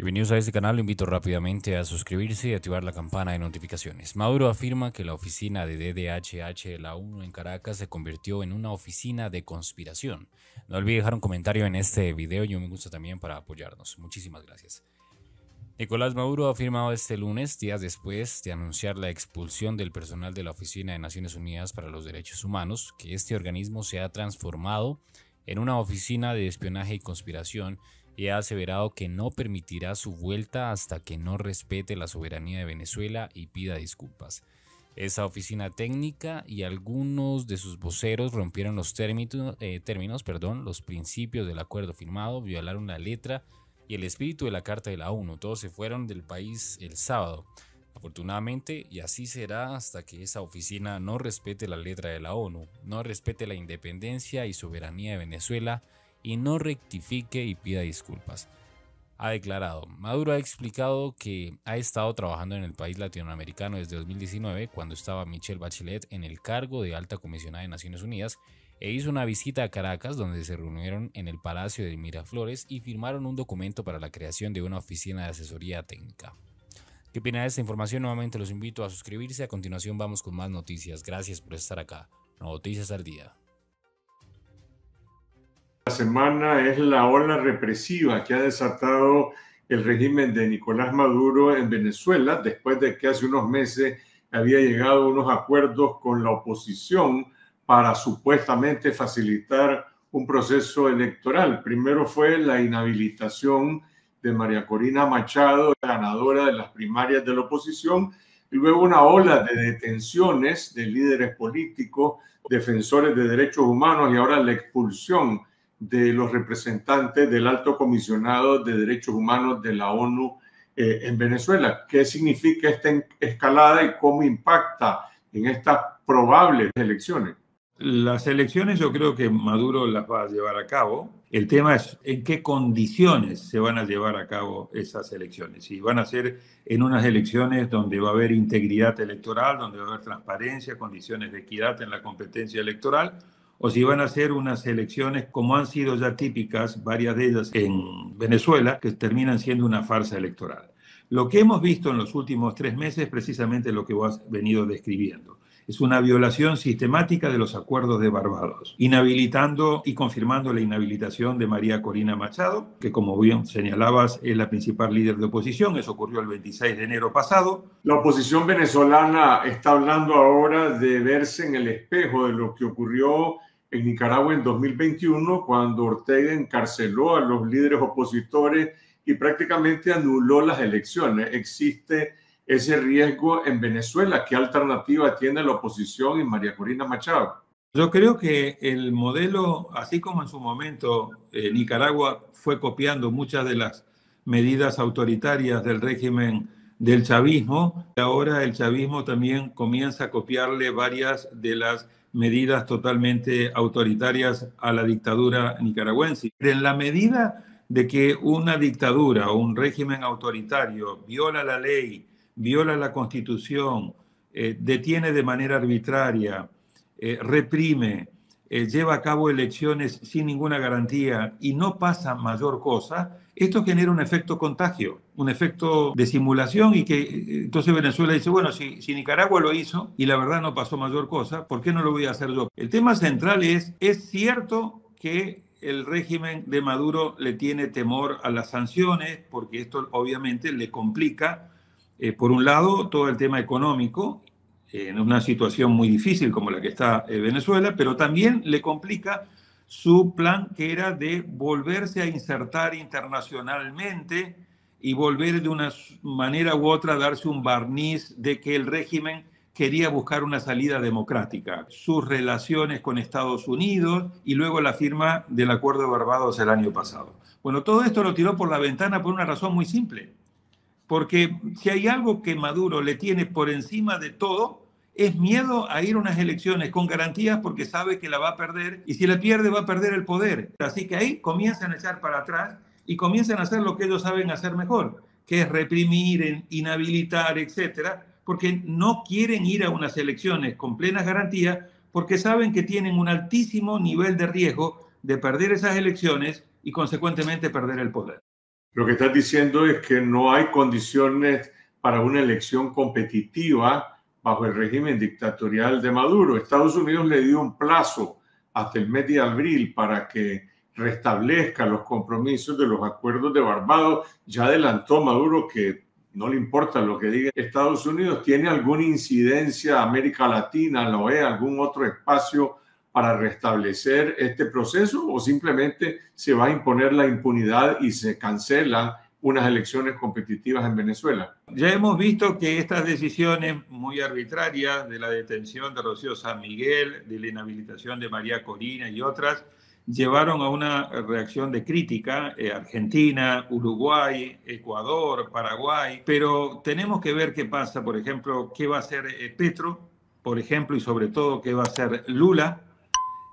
Bienvenidos a este canal, lo invito rápidamente a suscribirse y activar la campana de notificaciones. Maduro afirma que la oficina de DDHH de la ONU en Caracas se convirtió en una oficina de conspiración. No olvide dejar un comentario en este video y un me gusta también para apoyarnos. Muchísimas gracias. Nicolás Maduro ha afirmado este lunes, días después de anunciar la expulsión del personal de la Oficina de Naciones Unidas para los Derechos Humanos, que este organismo se ha transformado en una oficina de espionaje y conspiración y ha aseverado que no permitirá su vuelta hasta que no respete la soberanía de Venezuela y pida disculpas. Esa oficina técnica y algunos de sus voceros rompieron los términos, eh, términos perdón, los principios del acuerdo firmado, violaron la letra y el espíritu de la Carta de la ONU. Todos se fueron del país el sábado. Afortunadamente, y así será hasta que esa oficina no respete la letra de la ONU, no respete la independencia y soberanía de Venezuela y no rectifique y pida disculpas. Ha declarado, Maduro ha explicado que ha estado trabajando en el país latinoamericano desde 2019 cuando estaba Michelle Bachelet en el cargo de alta comisionada de Naciones Unidas e hizo una visita a Caracas donde se reunieron en el Palacio de Miraflores y firmaron un documento para la creación de una oficina de asesoría técnica. ¿Qué opina de esta información? Nuevamente los invito a suscribirse. A continuación vamos con más noticias. Gracias por estar acá. Noticias al día semana es la ola represiva que ha desatado el régimen de Nicolás Maduro en Venezuela, después de que hace unos meses había llegado a unos acuerdos con la oposición para supuestamente facilitar un proceso electoral. Primero fue la inhabilitación de María Corina Machado, ganadora de las primarias de la oposición, y luego una ola de detenciones de líderes políticos, defensores de derechos humanos y ahora la expulsión de los representantes del alto comisionado de derechos humanos de la ONU eh, en Venezuela. ¿Qué significa esta escalada y cómo impacta en estas probables elecciones? Las elecciones yo creo que Maduro las va a llevar a cabo. El tema es en qué condiciones se van a llevar a cabo esas elecciones. Si van a ser en unas elecciones donde va a haber integridad electoral, donde va a haber transparencia, condiciones de equidad en la competencia electoral, o si van a ser unas elecciones como han sido ya típicas, varias de ellas en Venezuela, que terminan siendo una farsa electoral. Lo que hemos visto en los últimos tres meses es precisamente lo que vos has venido describiendo. Es una violación sistemática de los acuerdos de Barbados, inhabilitando y confirmando la inhabilitación de María Corina Machado, que como bien señalabas es la principal líder de oposición. Eso ocurrió el 26 de enero pasado. La oposición venezolana está hablando ahora de verse en el espejo de lo que ocurrió en Nicaragua en 2021, cuando Ortega encarceló a los líderes opositores y prácticamente anuló las elecciones. Existe ese riesgo en Venezuela. ¿Qué alternativa tiene la oposición y María Corina Machado? Yo creo que el modelo, así como en su momento eh, Nicaragua fue copiando muchas de las medidas autoritarias del régimen del chavismo, ahora el chavismo también comienza a copiarle varias de las medidas totalmente autoritarias a la dictadura nicaragüense. En la medida de que una dictadura o un régimen autoritario viola la ley, viola la constitución, eh, detiene de manera arbitraria, eh, reprime, eh, lleva a cabo elecciones sin ninguna garantía y no pasa mayor cosa, esto genera un efecto contagio, un efecto de simulación y que eh, entonces Venezuela dice, bueno, si, Nicaragua lo hizo y la verdad no pasó mayor cosa, ¿por qué no lo voy a hacer yo? El tema central es, es cierto que el régimen de Maduro le tiene temor a las sanciones, porque esto obviamente le complica, eh, por un lado, todo el tema económico en una situación muy difícil como la que está eh, Venezuela, pero también le complica su plan que era de volverse a insertar internacionalmente y volver de una manera u otra a darse un barniz de que el régimen quería buscar una salida democrática. Sus relaciones con Estados Unidos y luego la firma del Acuerdo de Barbados el año pasado. Bueno, todo esto lo tiró por la ventana por una razón muy simple. Porque si hay algo que Maduro le tiene por encima de todo, es miedo a ir a unas elecciones con garantías porque sabe que la va a perder y si la pierde va a perder el poder. Así que ahí comienzan a echar para atrás y comienzan a hacer lo que ellos saben hacer mejor, que es reprimir, inhabilitar, etcétera, porque no quieren ir a unas elecciones con plenas garantías porque saben que tienen un altísimo nivel de riesgo de perder esas elecciones y consecuentemente perder el poder. Lo que estás diciendo es que no hay condiciones para una elección competitiva bajo el régimen dictatorial de Maduro. Estados Unidos le dio un plazo hasta el mes de abril para que restablezca los compromisos de los acuerdos de Barbados. Ya adelantó Maduro que no le importa lo que diga Estados Unidos. ¿Tiene alguna incidencia América Latina, la OEA, algún otro espacio para restablecer este proceso o simplemente se va a imponer la impunidad y se cancelan unas elecciones competitivas en Venezuela. Ya hemos visto que estas decisiones muy arbitrarias de la detención de Rocío San Miguel, de la inhabilitación de María Corina y otras, llevaron a una reacción de crítica, eh, Argentina, Uruguay, Ecuador, Paraguay, pero tenemos que ver qué pasa, por ejemplo, qué va a hacer eh, Petro, por ejemplo, y sobre todo qué va a hacer Lula,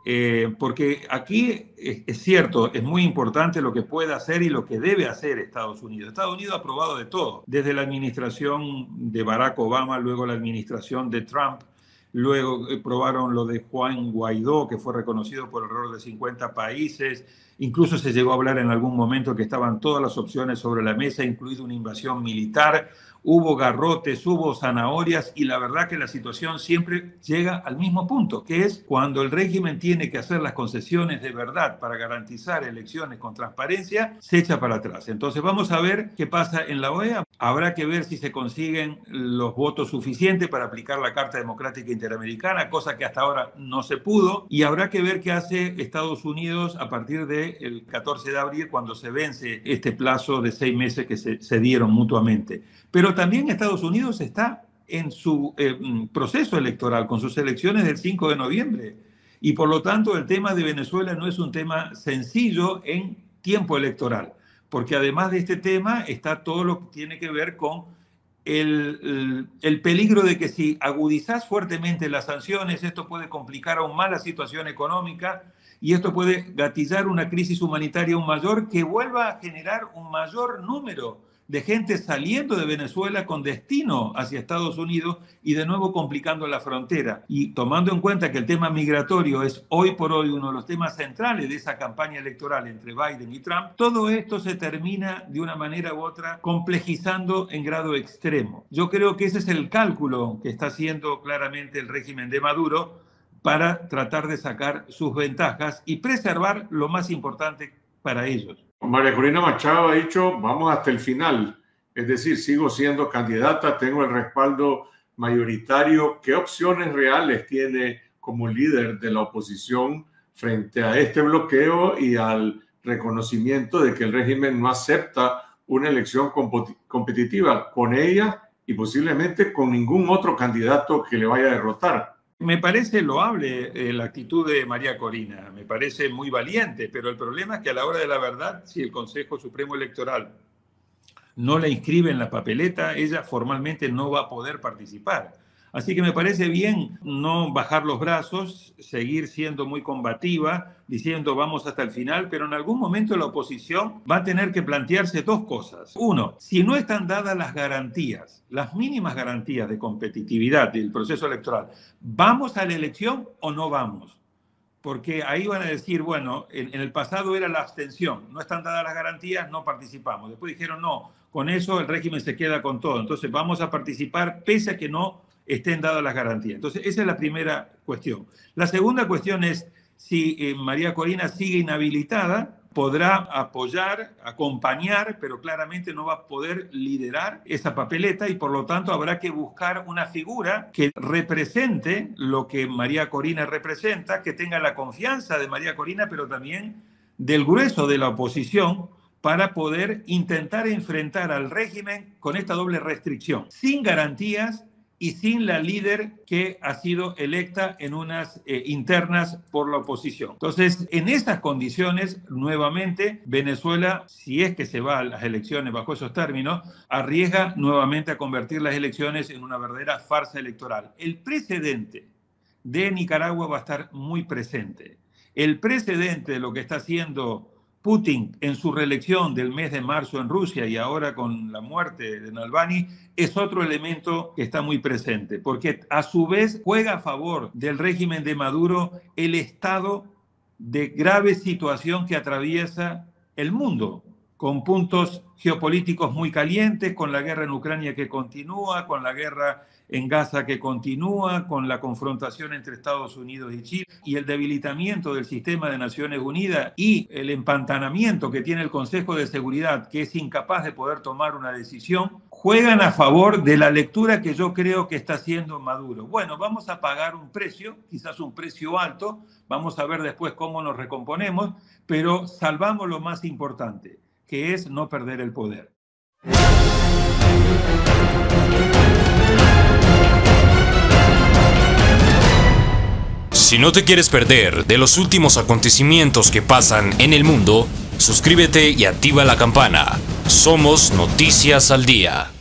eh, porque aquí es, cierto, es muy importante lo que puede hacer y lo que debe hacer Estados Unidos. Estados Unidos ha probado de todo, desde la administración de Barack Obama, luego la administración de Trump, luego eh, probaron lo de Juan Guaidó, que fue reconocido por error de 50 países, incluso se llegó a hablar en algún momento que estaban todas las opciones sobre la mesa, incluido una invasión militar hubo garrotes, hubo zanahorias y la verdad que la situación siempre llega al mismo punto, que es cuando el régimen tiene que hacer las concesiones de verdad para garantizar elecciones con transparencia, se echa para atrás. Entonces vamos a ver qué pasa en la OEA. Habrá que ver si se consiguen los votos suficientes para aplicar la Carta Democrática Interamericana, cosa que hasta ahora no se pudo, y habrá que ver qué hace Estados Unidos a partir del 14 de abril, cuando se vence este plazo de seis meses que se, se dieron mutuamente. Pero también Estados Unidos está en su eh, mm, proceso electoral, con sus elecciones del 5 de noviembre. Y por lo tanto, el tema de Venezuela no es un tema sencillo en tiempo electoral, porque además de este tema está todo lo que tiene que ver con el, el, peligro de que si agudizás fuertemente las sanciones, esto puede complicar aún más la situación económica y esto puede gatillar una crisis humanitaria aún mayor que vuelva a generar un mayor número de gente saliendo de Venezuela con destino hacia Estados Unidos y de nuevo complicando la frontera. Y tomando en cuenta que el tema migratorio es hoy por hoy uno de los temas centrales de esa campaña electoral entre Biden y Trump, todo esto se termina de una manera u otra complejizando en grado extremo. Yo creo que ese es el cálculo que está haciendo claramente el régimen de Maduro para tratar de sacar sus ventajas y preservar lo más importante para ellos, María Corina Machado ha dicho, vamos hasta el final. Es decir, sigo siendo candidata, tengo el respaldo mayoritario. ¿Qué opciones reales tiene como líder de la oposición frente a este bloqueo y al reconocimiento de que el régimen no acepta una elección competitiva con ella y posiblemente con ningún otro candidato que le vaya a derrotar? Me parece loable eh, la actitud de María Corina, me parece muy valiente, pero el problema es que a la hora de la verdad, si el Consejo Supremo Electoral no la inscribe en la papeleta, ella formalmente no va a poder participar. Así que me parece bien no bajar los brazos, seguir siendo muy combativa, diciendo vamos hasta el final, pero en algún momento la oposición va a tener que plantearse dos cosas. Uno, si no están dadas las garantías, las mínimas garantías de competitividad del proceso electoral, ¿vamos a la elección o no vamos? Porque ahí van a decir, bueno, en, el pasado era la abstención, no están dadas las garantías, no participamos. Después dijeron, no, con eso el régimen se queda con todo, entonces vamos a participar pese a que no estén dadas las garantías. Entonces, esa es la primera cuestión. La segunda cuestión es si eh, María Corina sigue inhabilitada, podrá apoyar, acompañar, pero claramente no va a poder liderar esa papeleta y por lo tanto habrá que buscar una figura que represente lo que María Corina representa, que tenga la confianza de María Corina, pero también del grueso de la oposición para poder intentar enfrentar al régimen con esta doble restricción, sin garantías y sin la líder que ha sido electa en unas eh, internas por la oposición. Entonces, en estas condiciones, nuevamente, Venezuela, si es que se va a las elecciones bajo esos términos, arriesga nuevamente a convertir las elecciones en una verdadera farsa electoral. El precedente de Nicaragua va a estar muy presente. El precedente de lo que está haciendo Putin en su reelección del mes de marzo en Rusia y ahora con la muerte de Navalny es otro elemento que está muy presente, porque a su vez juega a favor del régimen de Maduro el estado de grave situación que atraviesa el mundo. Con puntos geopolíticos muy calientes, con la guerra en Ucrania que continúa, con la guerra en Gaza que continúa, con la confrontación entre Estados Unidos y Chile y el debilitamiento del sistema de Naciones Unidas y el empantanamiento que tiene el Consejo de Seguridad, que es incapaz de poder tomar una decisión, juegan a favor de la lectura que yo creo que está haciendo Maduro. Bueno, vamos a pagar un precio, quizás un precio alto, vamos a ver después cómo nos recomponemos, pero salvamos lo más importante, que es no perder el poder. Si no te quieres perder de los últimos acontecimientos que pasan en el mundo, suscríbete y activa la campana. Somos Noticias al Día.